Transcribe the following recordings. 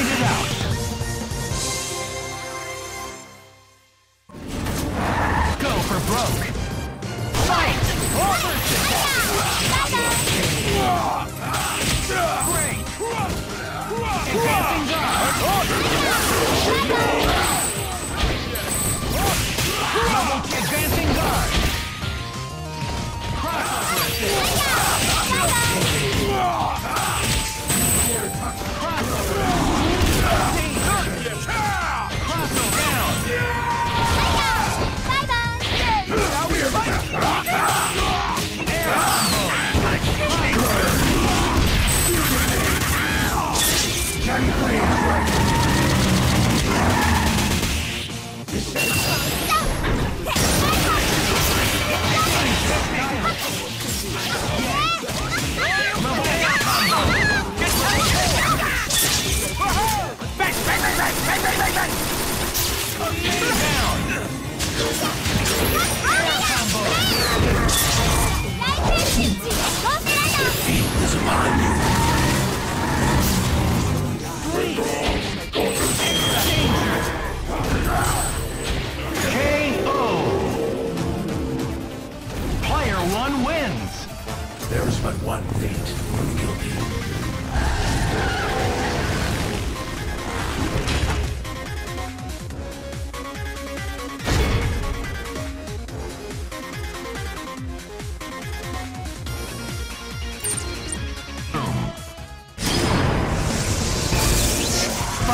Fight it out!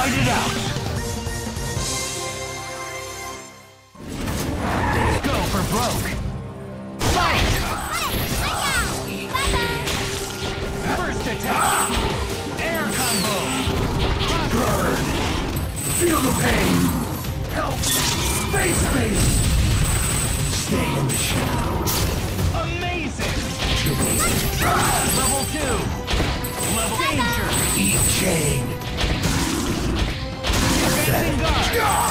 Ride it out! Go for broke! Fight! First attack! Air combo! Burn! Feel the pain! Help! Space me! Stay in the shadows! Amazing! Amazing. Level 2! Level Danger! Eat chain! God!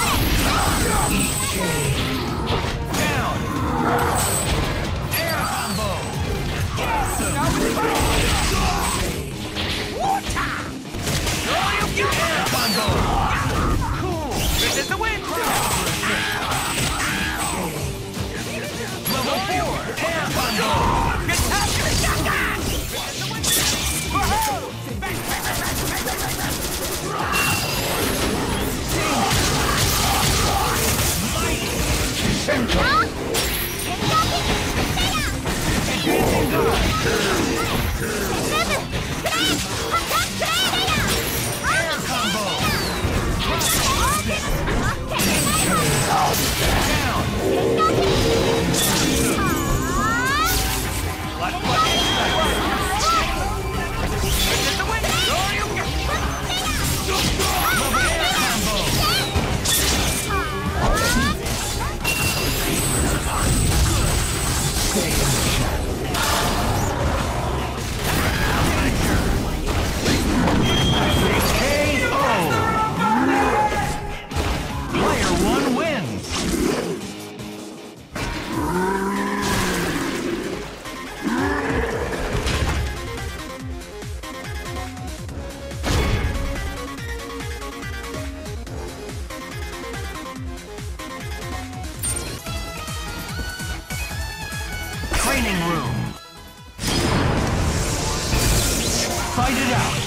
Fight it out!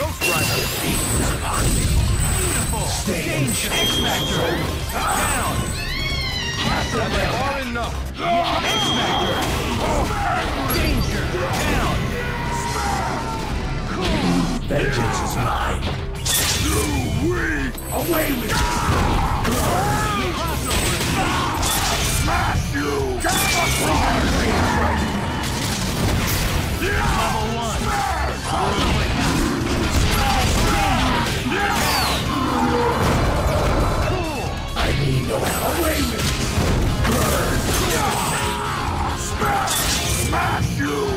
Ghost Rider. Beautiful. Change X Factor. Down. Far enough. X Factor. Danger. Down. Cool. Vengeance is mine. No way. Away with you. Smash you. Come. Smash you!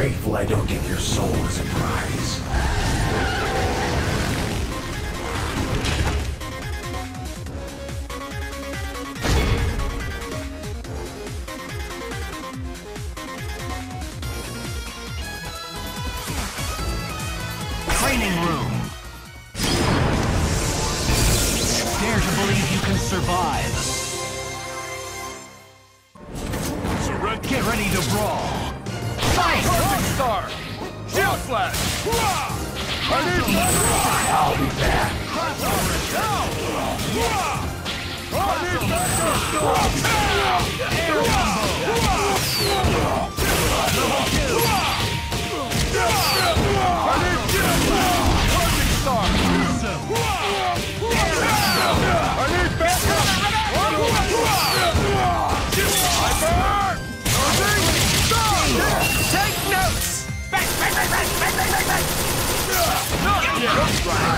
Grateful I don't get your soul as a prize. Training room. Dare to believe you can survive. Surrender. Get ready to brawl. Fight! Star. Shield slash. I need backup. I'll be back. I need backup. Air combo.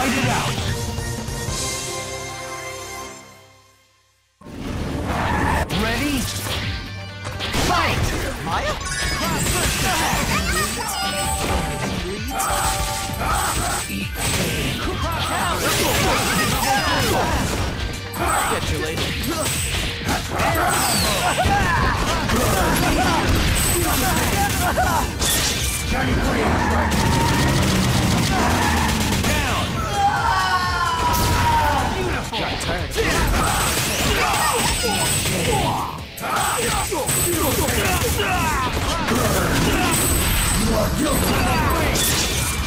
Fight it out. Ready? Fight! Maya? Get you later. Johnny Blaze, Beautiful!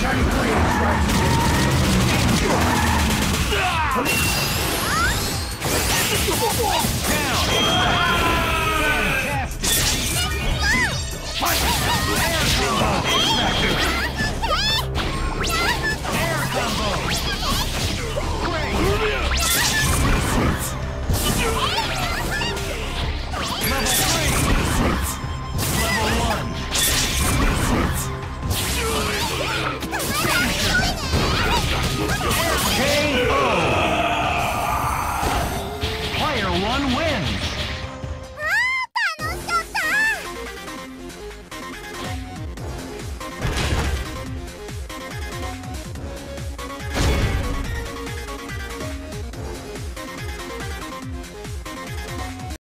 Johnny